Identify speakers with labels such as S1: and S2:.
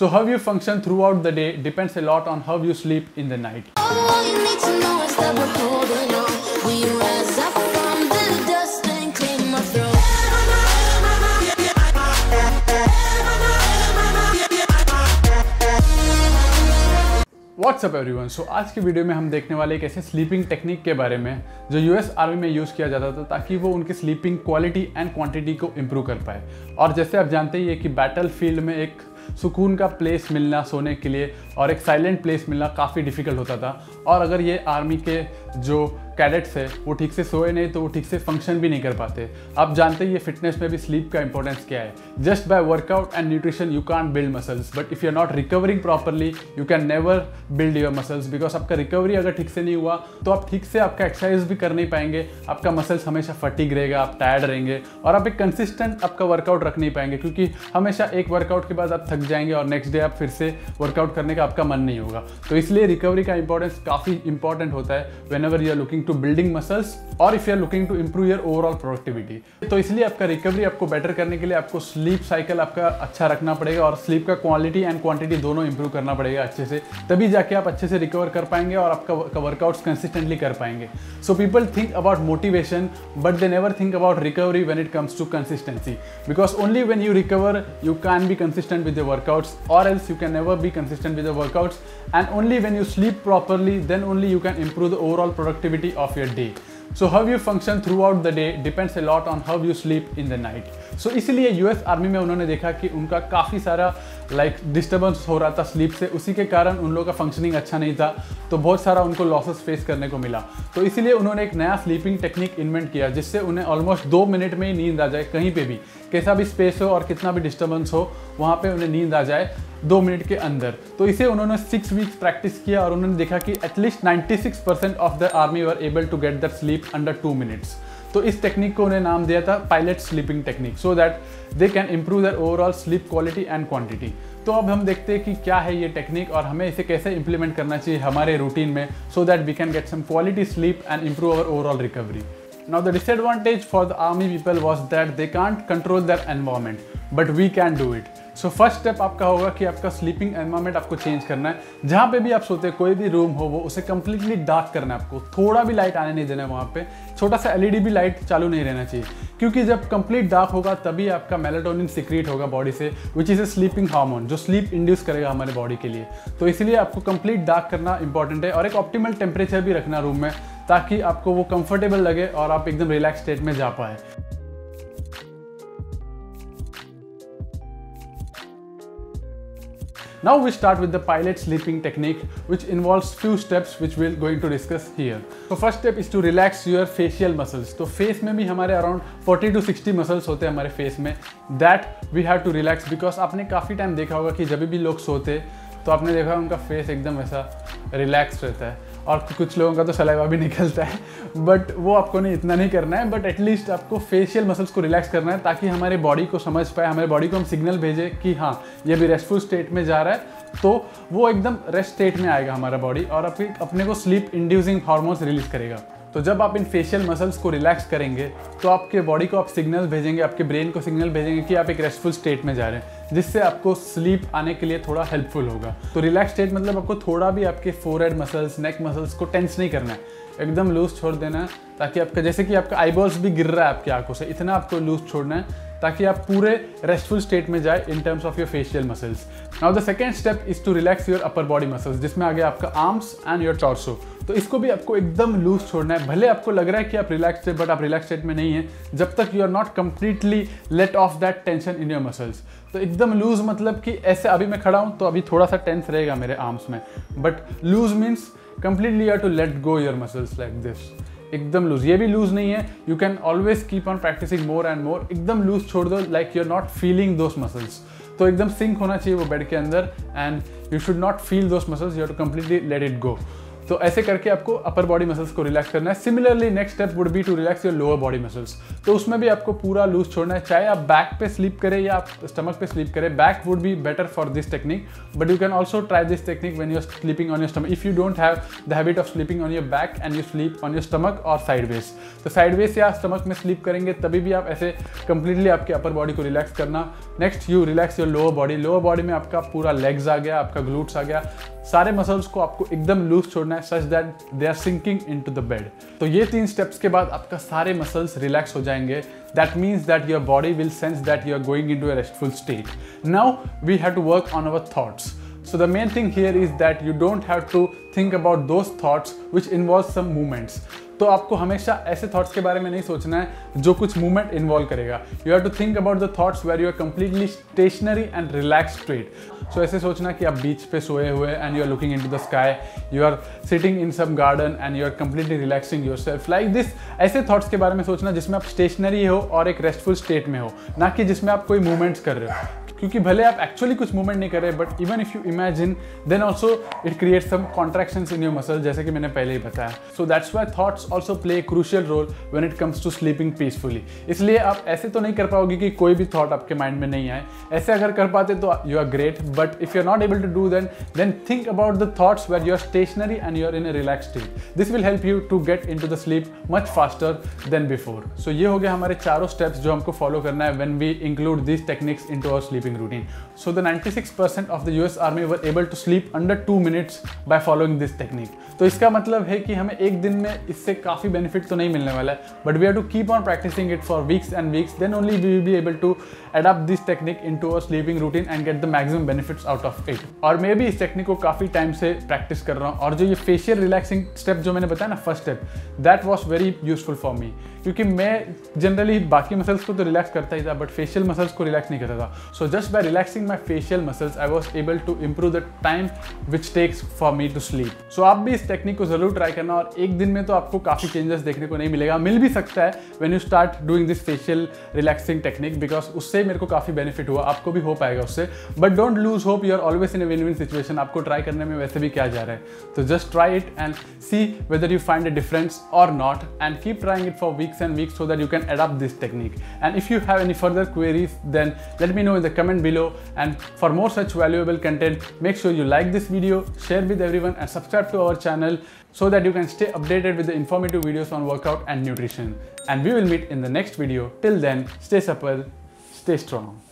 S1: So how you function throughout the day depends a lot on how you sleep in the night.
S2: What's up
S1: everyone? So, आज की video में हम देखने वाले एक ऐसे स्लीपिंग टेक्निक के बारे में जो यूएस आर्मी में यूज़ किया जाता था ताकि वो उनकी स्लीपिंग क्वालिटी एंड क्वांटिटी को इम्प्रूव कर पाए और जैसे आप जानते हैं कि बैटल फ़ील्ड में एक सुकून का प्लेस मिलना सोने के लिए और एक साइलेंट प्लेस मिलना काफ़ी डिफ़िकल्ट होता था। और अगर ये आर्मी के जो कैडेट्स है, वो ठीक से सोए नहीं तो वो ठीक से फ़ंक्शन भी नहीं कर पाते। आप जानते ही ये फिटनेस में भी स्लीप का इंपॉर्टेंस क्या है? Just by workout and nutrition you can't build muscles but if you are not recovering properly you can never build your muscles because आपका रिकवरी अगर ठीक से नहीं हुआ तो आप ठीक से आपका एक्सरसाइज भी कर नहीं पाएँगे। आपका मसल्स हमेशा फटीक रहेगा, आप टायर्ड रहेंगे। और आप एक कंसिस्टेंट आपका वर्कआउट रख नहीं पाएँगे, क्योंकि हमेशा एक वर्कआउट के बाद आप थक जाएँगे और नेक्स्ट डे आप फिर से वर्कआउट करने का आपका मन नहीं होगा। तो इसलिए रिकवरी का इंपॉर्टेंस काफ़ी इंपॉर्टेंट होता है। Whenever you are looking to building और if you are looking to improve your overall productivity तो इसलिए आपका रिकवरी आपको बेटर करने के लिए आपको स्लीप साइकिल आपका अच्छा रखना पड़ेगा और स्लीप का क्वालिटी एंड क्वांटिटी दोनों इंप्रूव करना पड़ेगा अच्छे से। तभी जाके आप अच्छे से रिकवर कर पाएँगे और आपका वर्कआउट्स कंसिस्टेंटली कर पाएँगे। So people think about motivation but they never think about recovery when it comes to consistency. Because only when you recover, you can be consistent with your workouts or else you can never be consistent with your workouts. And only when you sleep properly, then only you can improve the overall productivity of your day so how you function throughout the day depends a lot on how you sleep in the night so इसीलिए US army में उन्होंने देखा कि उनका काफ़ी सारा like like, disturbance हो रहा था स्लीप से उसी के कारण उन लोगों का फंक्शनिंग अच्छा नहीं था तो बहुत सारा उनको लॉसेस फेस करने को मिला। तो इसीलिए उन्होंने एक नया स्लीपिंग टेक्निक इन्वेंट किया जिससे उन्हें ऑलमोस्ट दो मिनट में ही नींद आ जाए कहीं पे भी। कैसा भी स्पेस हो और कितना भी डिस्टर्बेंस हो वहाँ पे उन्हें नींद आ जाए दो मिनट के अंदर। तो इसे उन्होंने सिक्स वीक्स प्रैक्टिस किया और उन्होंने देखा कि at least 96 percent of the army were able to get that sleep under two minutes तो इस टेक्निक को उन्हें नाम दिया था pilot sleeping technique so that they can improve their overall sleep quality and quantity तो अब हम देखते हैं कि क्या है ये टेक्निक और हमें इसे कैसे इंप्लीमेंट करना चाहिए हमारे रूटीन में so that we can get some quality sleep and improve our overall recovery Now the disadvantage for the army people was that they can't control their environment, but we can do it. So first step आपका होगा कि आपका sleeping environment आपको change करना है। जहाँ पे भी आप सोते हैं, कोई भी रूम हो, वो उसे कंप्लीटली डार्क करना है आपको। थोड़ा भी लाइट आने नहीं देना है वहाँ पे। छोटा सा एलईडी भी लाइट चालू नहीं रहना चाहिए। क्योंकि जब कंप्लीट डार्क होगा, तभी आपका मेलाटोनिन सिक्रीट होगा बॉडी से which is a sleeping hormone जो स्लीप इंड्यूस करेगा हमारे बॉडी के लिए। तो इसलिए आपको कंप्लीट डार्क करना इंपॉर्टेंट है और एक ऑप्टिमल टेम्परेचर भी रखना रूम में, ताकि आपको वो कंफर्टेबल लगे और आप एकदम रिलैक्स स्टेट में जा पाए। Now we start with the pilot sleeping technique which involves few steps which we're going to discuss here. So first step is to relax your facial muscles. तो face में भी हमारे around 40 to 60 muscles होते हैं हमारे face में that we have to relax because आपने काफ़ी टाइम देखा होगा कि जब भी लोग सोते तो आपने देखा उनका फेस एकदम ऐसा रिलैक्स रहता है और कुछ लोगों का तो सलाइवा भी निकलता है। बट वो आपको नहीं, इतना नहीं करना है। बट एटलीस्ट आपको फेशियल मसल्स को रिलैक्स करना है ताकि हमारे बॉडी को समझ पाए, हमारे बॉडी को हम सिग्नल भेजें कि हाँ ये भी रेस्टफुल स्टेट में जा रहा है। तो वो एकदम रेस्ट स्टेट में आएगा हमारा बॉडी और अपने अपने को स्लीप इंड्यूसिंग हार्मोन्स रिलीज़ करेगा। तो जब आप इन फेशियल मसल्स को रिलैक्स करेंगे तो आपके बॉडी को आप सिग्नल भेजेंगे, आपके ब्रेन को सिग्नल भेजेंगे कि आप एक रेस्टफुल स्टेट में जा रहे हैं। जिससे आपको स्लीप आने के लिए थोड़ा हेल्पफुल होगा। तो रिलैक्स स्टेट मतलब आपको थोड़ा भी आपके फोरहेड मसल्स नेक मसल्स को टेंस नहीं करना है। एकदम लूज छोड़ देना है, ताकि आपका, जैसे कि आपका आईबॉल्स भी गिर रहा है आपकी आँखों से, इतना आपको लूज छोड़ना है, ताकि आप पूरे रेस्टफुल स्टेट में जाए in terms of your facial muscles now the second step is to relax your upper body muscles जिसमें आ गया आपका आर्म्स एंड योर टॉर्सो तो इसको भी आपको एकदम लूज छोड़ना है। भले आपको लग रहा है कि आप रिलैक्स है बट आप रिलैक्स स्टेट में नहीं है, जब तक you are not completely let off that tension in your muscles तो एकदम लूज मतलब कि ऐसे अभी मैं खड़ा हूँ तो अभी थोड़ा सा टेंस रहेगा मेरे आर्म्स में। But loose means completely you to let go your muscles like this एकदम लूज ये भी लूज नहीं है. You can always keep on practising more and more एकदम लूज छोड़ दो like you are not feeling those muscles तो एकदम सिंक होना चाहिए वो बेड के अंदर and you should not feel those muscles you are to completely let it go तो ऐसे करके आपको अपर बॉडी मसल्स को रिलैक्स करना है। Similarly next step would be to relax your lower body muscles तो उसमें भी आपको पूरा लूज छोड़ना है। चाहे आप बैक पे स्लीप करें या आप स्टमक पे स्लीप करें back would be better for this technique but you can also try this technique when you're sleeping on your stomach if you don't have the habit of sleeping on your back and you sleep on your stomach और sideways तो sideways या stomach में sleep करेंगे, तभी भी आप ऐसे completely आपके अपर बॉडी को रिलैक्स करना। Next you relax your lower body lower body में आपका पूरा लेग्स आ गया, आपका ग्लूट्स आ गया। सारे मसल्स को आपको एकदम लूज छोड़ना है such that they are sinking into the bed तो ये तीन स्टेप्स के बाद आपका सारे मसल्स रिलैक्स हो जाएँगे. That means that your body will sense that you are going into a restful state now we have to work on our thoughts so the main thing here is that you don't have to think about those thoughts which involve some movements. तो आपको हमेशा ऐसे thoughts के बारे में नहीं सोचना है जो कुछ मूवमेंट इन्वॉल्व करेगा। You have to think about the thoughts where you are completely stationary and relax straight so ऐसे सोचना कि आप बीच पे सोए हुए and you are looking into the sky you are sitting in some garden and you are completely relaxing yourself like this ऐसे thoughts के बारे में सोचना जिसमें आप स्टेशनरी हो और एक रेस्टफुल स्टेट में हो, ना कि जिसमें आप कोई मूवमेंट्स कर रहे हो। क्योंकि भले आप एक्चुअली कुछ मूवमेंट नहीं कर रहे but even if you imagine then also it create some contraction in your muscle जैसे कि मैंने पहले ही बताया। So that's why thoughts also play crucial role when it comes to sleeping peacefully इसलिए आप ऐसे तो नहीं कर पाओगे कि कोई भी थॉट आपके माइंड में नहीं आए। ऐसे अगर कर पाते तो you are great but if you are not able to do then then think about the thoughts where you are stationary and you are in a relax state this will help you to get into the sleep much faster than before so ये हो गया हमारे चारों steps जो हमको follow करना है when we include this techniques into our sleeping routine so So, the 96% of the US Army were able to sleep under 2 minutes by following this technique. तो इसका मतलब है कि हमें एक दिन में इससे काफ़ी बेनिफिट तो नहीं मिलने वाला है but we are to keep on practising it for weeks and weeks then only we will be able to adapt this technique into our sleeping routine and get the maximum benefits out of it और मैं भी इस technique को काफ़ी time से practice कर रहा हूँ। और जो ये फेशियल रिलैक्सिंग स्टेप जो मैंने बताया ना first step that was very useful for me क्योंकि मैं जनरली बाकी मसल्स को तो रिलैक्स करता ही था बट फेशियल मसल्स को रिलैक्स नहीं करता था। So just by relaxing my facial muscles I was able to improve the time which takes for me to sleep so आप भी इस टेक्निक को ज़रूर ट्राई करना और एक दिन में तो आपको काफ़ी चेंजेस देखने को नहीं मिलेगा। मिल भी सकता है when you start doing this facial relaxing technique because उससे मेरे को काफ़ी बेनिफिट हुआ। आपको भी हो पाएगा उससे। But don't lose hope you are always in win win situation आपको ट्राई करने में वैसे भी क्या जा रहा है। तो just try it and see whether you find a difference और not and keep trying it for weeks and weeks so that you can adapt this technique. And if you have any further queries, then let me know in the comment below. And for more such valuable content, make sure you like this video, share with everyone and subscribe to our channel so that you can stay updated with the informative videos on workout and nutrition. And we will meet in the next video. Till then, stay supple, stay strong.